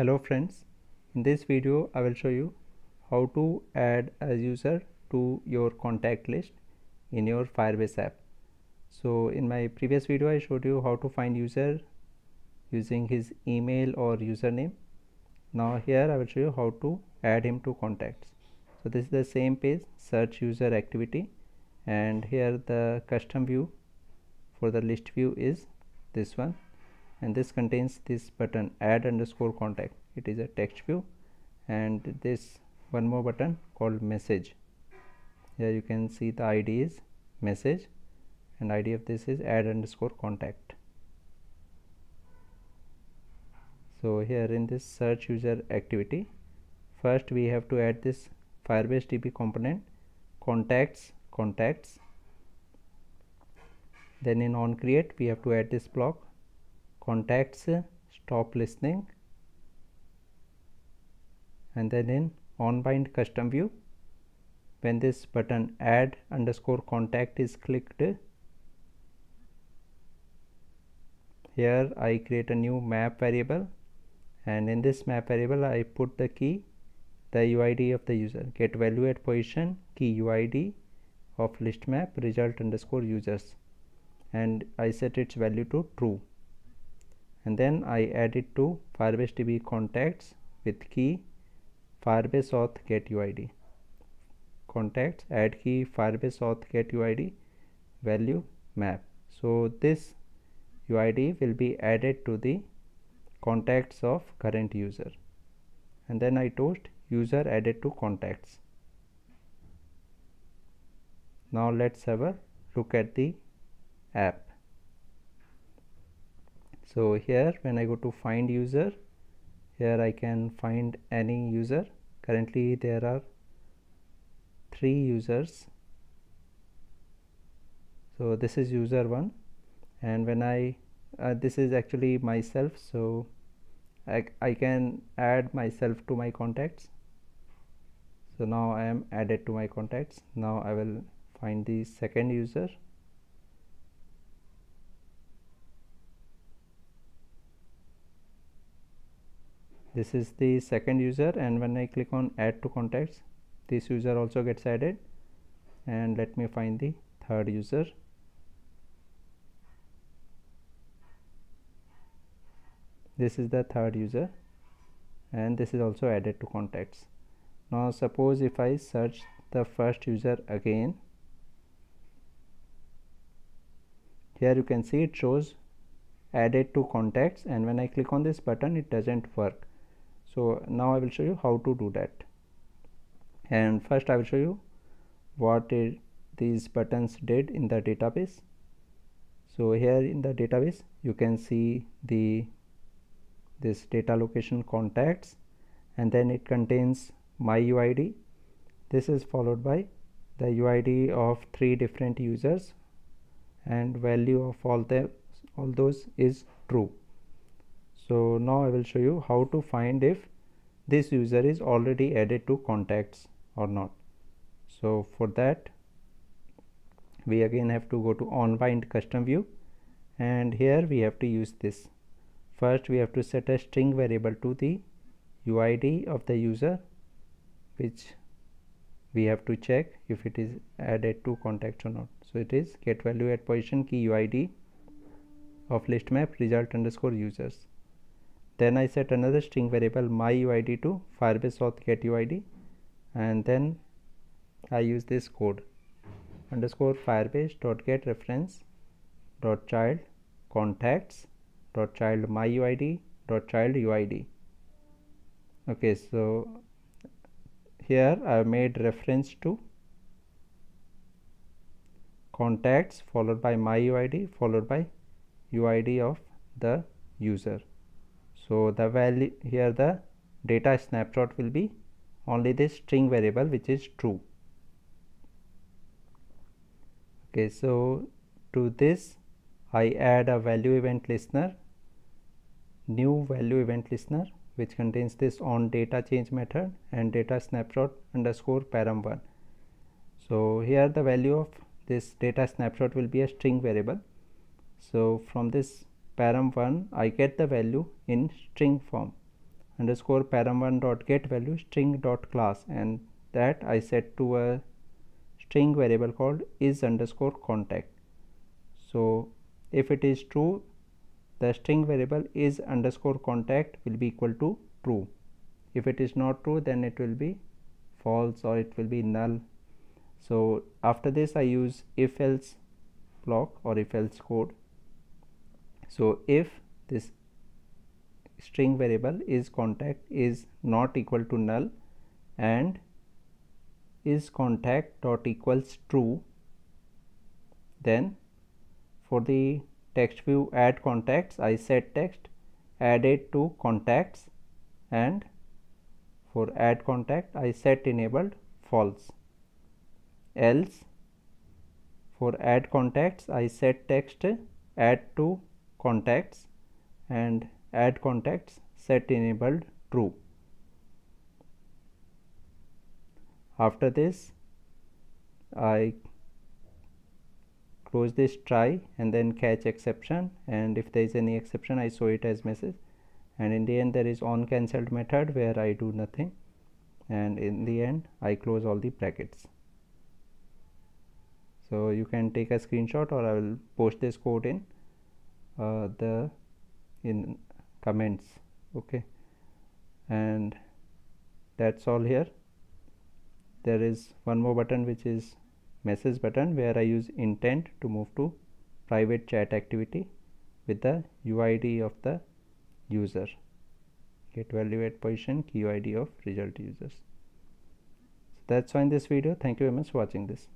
hello friends in this video i will show you how to add a user to your contact list in your firebase app. So in my previous video i showed you how to find user using his email or username. Now here i will show you how to add him to contacts. So this is the same page search user activity and here the custom view for the list view is this one and this contains this button add underscore contact. It is a text view and this one more button called message. Here you can see the id is message and id of this is add underscore contact. So here in this search user activity first we have to add this firebase db component contacts contacts. Then in on create we have to add this block contacts stop listening and then in onBind custom view. When this button add underscore contact is clicked here I create a new map variable and in this map variable I put the key the UID of the user. Get value at position key UID of list map result underscore users and I set its value to true and then I add it to Firebase DB contacts with key Firebase auth get UID contacts add key Firebase auth get UID value map. So this UID will be added to the contacts of current user. And then I toast user added to contacts. Now let's have a look at the app so here when I go to find user here I can find any user. Currently there are three users. So this is user one. And when I uh, this is actually myself. So I, I can add myself to my contacts. So now I am added to my contacts. Now I will find the second user this is the second user and when I click on add to contacts this user also gets added. And let me find the third user. This is the third user and this is also added to contacts. Now suppose if I search the first user again. Here you can see it shows added to contacts and when I click on this button it doesn't work so now I will show you how to do that. And first I will show you what it, these buttons did in the database. So here in the database you can see the this data location contacts and then it contains my UID this is followed by the UID of three different users and value of all the all those is true so now I will show you how to find if this user is already added to contacts or not. So for that we again have to go to onBind custom view. And here we have to use this. First we have to set a string variable to the UID of the user which we have to check if it is added to contacts or not. So it is get value at position key UID of list map result underscore users then I set another string variable my UID to firebase auth get UID and then I use this code underscore firebase dot get reference dot child contacts dot child my UID dot child UID okay so here I have made reference to contacts followed by my UID followed by UID of the user so the value here the data snapshot will be only this string variable which is true. Okay so to this I add a value event listener new value event listener which contains this on data change method and data snapshot underscore param1 so here the value of this data snapshot will be a string variable. So from this param1 I get the value in string form. Underscore param1 dot get value string dot class. And that I set to a string variable called is underscore contact. So if it is true the string variable is underscore contact will be equal to true. If it is not true then it will be false or it will be null. So after this I use if else block or if else code so if this string variable is contact is not equal to null and is contact dot equals true then for the text view add contacts. I set text added to contacts and for add contact I set enabled false. Else for add contacts I set text add to contacts and add contacts set enabled true. After this I close this try and then catch exception. And if there is any exception I show it as message. And in the end there is on cancelled method where I do nothing. And in the end I close all the brackets. So you can take a screenshot or I will post this code in uh, the in comments okay? And that's all here. There is one more button which is message button where I use intent to move to private chat activity with the UID of the user. Get value at position key ID of result users. So that's all in this video. Thank you very much for watching this